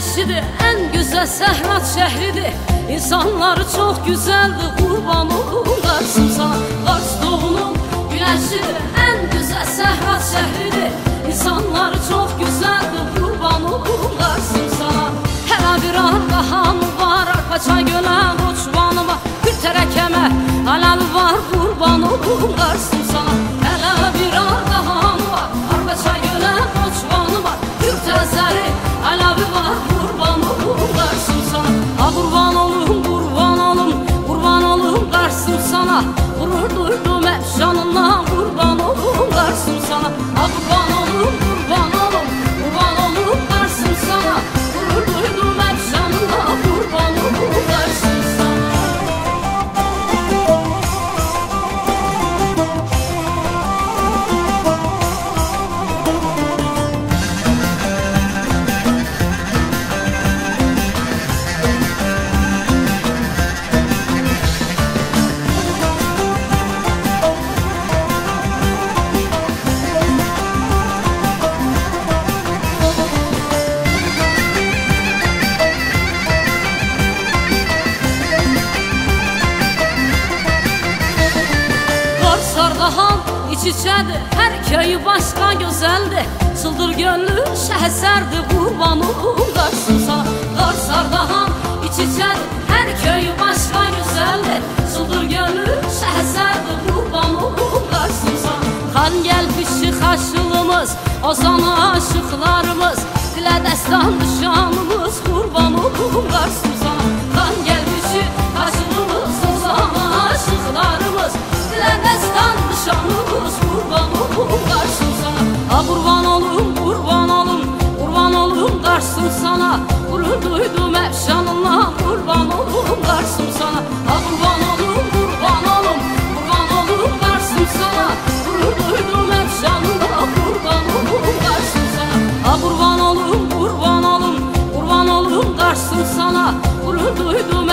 Günəşidir, ən gözəl səhrat şəhridir. İnsanları çox gözəldir, qurban olum Qarsım sana, Qars doğulum Günəşidir, ən gözəl səhrat şəhridir. İnsanları çox gözəldir, qurban olum Qarsım sana Hələ bir arqahan var, arpa çay gölən Uçvanı var, bir tərəkəmə Aləl var, qurban olum Qarsım vurdurdum hep şanına İç-içədir, hər köyü başqa gözəldir Çıldır gönlü şəhsərdir, qurban olum qarsın sana Qarsardahan iç-içədir, hər köyü başqa gözəldir Çıldır gönlü şəhsərdir, qurban olum qarsın sana Xan gəl pişi xaşılımız, ozan aşıqlarımız Dilə dəstan düşanımız, qurban olum qarsın Karsım sana. Gurur duydum efşanına Kurban olurum Karsım sana. Ha kurban olurum kurban olum Kurban olurum Karsım sana. Gurur duydum efşanına Kurban olurum Karsım sana. Ha kurban olurum kurban olum Kurban olurum Karsım sana. Gurur duydum